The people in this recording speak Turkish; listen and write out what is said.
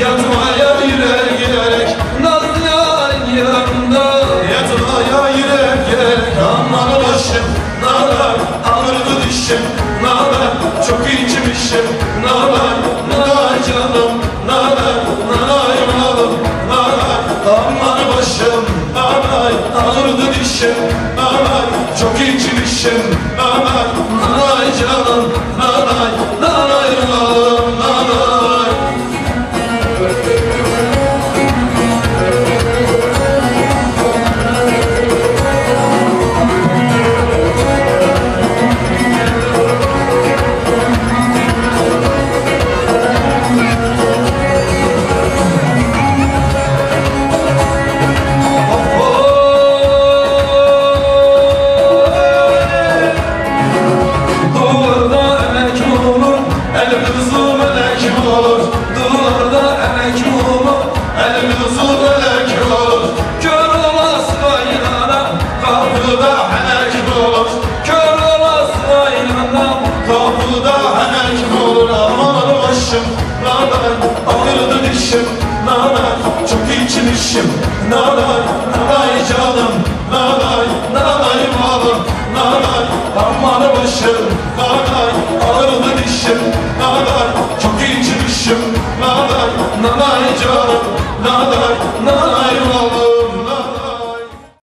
Yatmaya yürek gerek Nazlı yarın Yatmaya yürek gerek Aman başım Nalar ağrıdı dişim Nalar çok içmişim Nalar nalar canım Nalar nalar malım Nalar aman başım Nalar ağrıdı dişim Nalar çok içmişim Nalar nalar canım Kapıda henek olur? Kör olasına inanmam. Kapıda henek olur? Aman başım. Naber ağrıdı dişim. Naber çok içmişim Naber naday canım Naday naday malım Naber aman başım. Naday ağrıdı dişim. Naber çok içmişim Naber naday canım